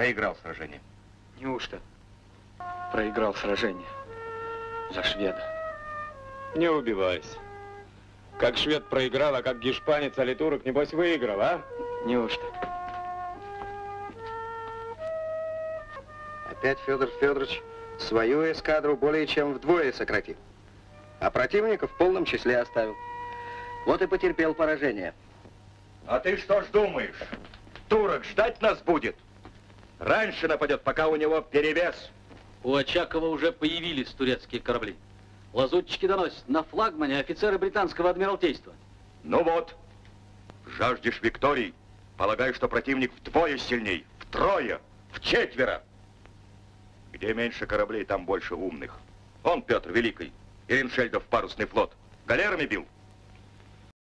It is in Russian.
проиграл сражение. Неужто проиграл сражение за шведа? Не убивайся. Как швед проиграл, а как гешпанец, али турок, небось, выиграл, а? Неужто? Опять Федор Федорович свою эскадру более чем вдвое сократил. А противника в полном числе оставил. Вот и потерпел поражение. А ты что ж думаешь? Турок ждать нас будет? Раньше нападет, пока у него перевес. У Очакова уже появились турецкие корабли. Лазутчики доносят, на флагмане офицеры британского адмиралтейства. Ну вот, жаждешь Виктории, полагаю, что противник вдвое сильней, втрое, в четверо. Где меньше кораблей, там больше умных. Он, Петр Великий, Ириншельдов парусный флот, галерами бил,